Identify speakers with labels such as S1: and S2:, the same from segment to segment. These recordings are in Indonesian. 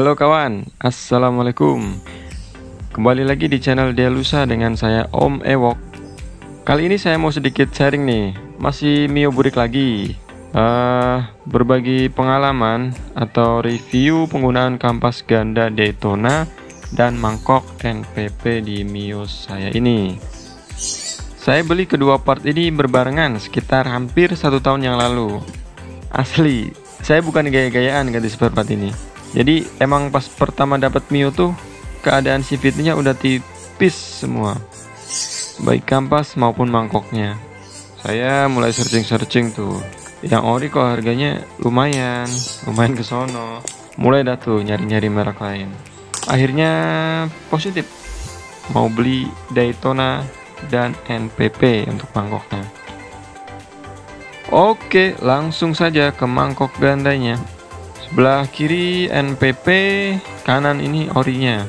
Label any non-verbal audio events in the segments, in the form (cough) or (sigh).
S1: kawan, Assalamualaikum. Kembali lagi di channel Delusa dengan saya Om Ewok. Kali ini saya mau sedikit sharing nih Masih Mio Burik lagi. Uh, Berbagi pengalaman atau review penggunaan kampas ganda Daytona dan mangkok NPP di Mio saya ini. Saya beli kedua part ini berbarengan sekitar hampir satu tahun yang lalu. Asli, saya bukan gaya-gayaan ganti spare part ini jadi emang pas pertama dapat Mio tuh keadaan si fitnya udah tipis semua. Baik kampas maupun mangkoknya. Saya mulai searching-searching tuh. Yang ori kok harganya lumayan lumayan ke sono. Mulai dah tuh nyari-nyari merek lain. Akhirnya positif. Mau beli Daytona dan NPP untuk mangkoknya. Oke, langsung saja ke mangkok gandanya. Sebelah kiri NPP, kanan ini orinya.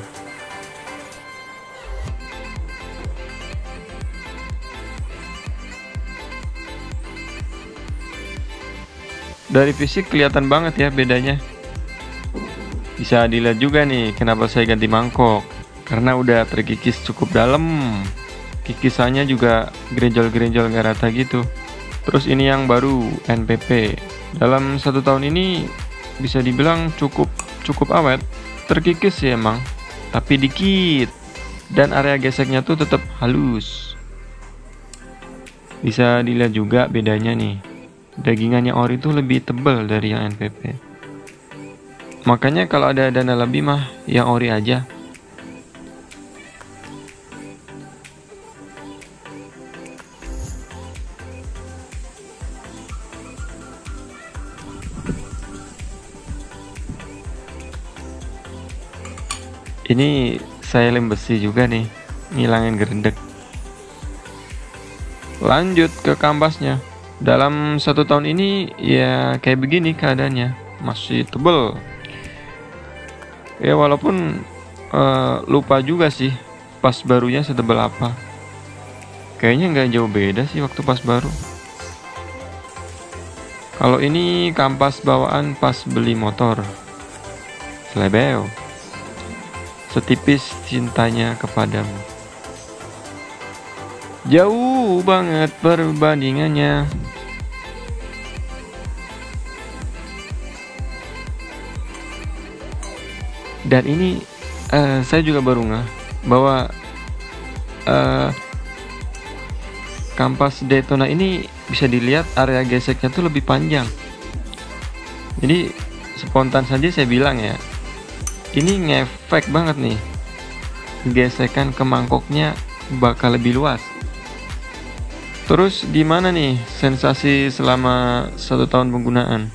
S1: Dari fisik kelihatan banget ya bedanya. Bisa dilihat juga nih kenapa saya ganti mangkok. Karena udah terkikis cukup dalam. Kikisannya juga gerenjol-gerenjol nggak rata gitu. Terus ini yang baru NPP. Dalam satu tahun ini bisa dibilang cukup cukup awet. Terkikis sih emang tapi dikit. Dan area geseknya tuh tetap halus. Bisa dilihat juga bedanya nih. Dagingannya ori tuh lebih tebal dari yang NPP makanya kalau ada dana lebih mah yang ori aja ini saya lem besi juga nih ngilangin gerendek lanjut ke kampasnya. Dalam satu tahun ini ya kayak begini keadaannya. Masih tebel. Ya walaupun uh, lupa juga sih pas barunya setebel apa. Kayaknya nggak jauh beda sih waktu pas baru. Kalau ini kampas bawaan pas beli motor. Selebeo setipis cintanya kepadamu. Jauh banget perbandingannya. Dan ini uh, saya juga baru ngeh bahwa uh, kampas Daytona ini bisa dilihat area geseknya tuh lebih panjang. Jadi spontan saja saya bilang ya, ini ngefek banget nih. Gesekan ke mangkoknya bakal lebih luas. Terus gimana nih sensasi selama satu tahun penggunaan?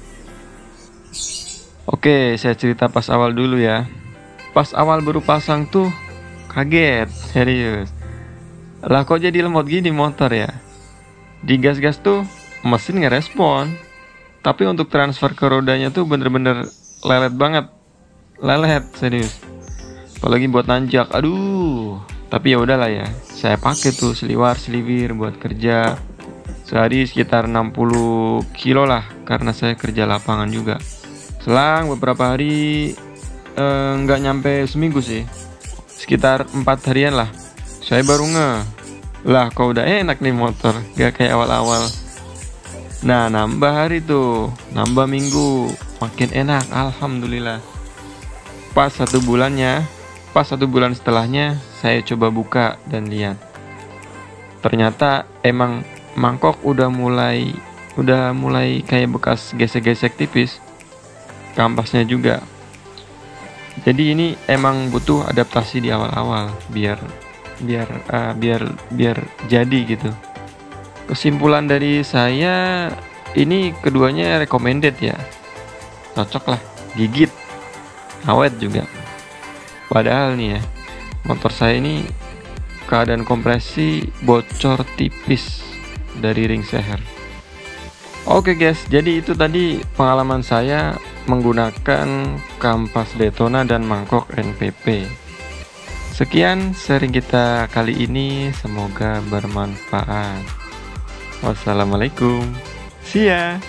S1: Oke saya cerita pas awal dulu ya. Pas awal baru pasang tuh kaget (laughs) serius. Lah kok jadi lemot gini motor ya? Di gas-gas tuh mesin nggak respon tapi untuk transfer ke rodanya tuh bener-bener lelet banget lelet serius. Apalagi buat nanjak aduh. Tapi ya udahlah ya saya pakai tuh seliwar seliwir buat kerja. Sehari sekitar 60 kilo lah karena saya kerja lapangan juga. Selang beberapa hari eh, nggak eh, nyampe seminggu sih. Sekitar empat harian lah saya baru nge. Lah kok udah enak nih motor gak kayak awal-awal. Nah nambah hari tuh nambah minggu makin enak alhamdulillah pas satu bulannya pas satu bulan setelahnya saya coba buka dan lihat. Ternyata emang mangkok udah mulai udah mulai kayak bekas gesek-gesek tipis kampasnya juga. Jadi ini emang butuh adaptasi di awal-awal biar biar uh, biar biar jadi gitu. Kesimpulan dari saya ini keduanya recommended ya. Cocok lah gigit awet juga. Padahal nih ya motor saya ini keadaan kompresi bocor tipis dari ring seher. Oke guys jadi itu tadi pengalaman saya menggunakan kampas Daytona dan mangkok NPP sekian sharing kita kali ini semoga bermanfaat. Wassalamualaikum. See ya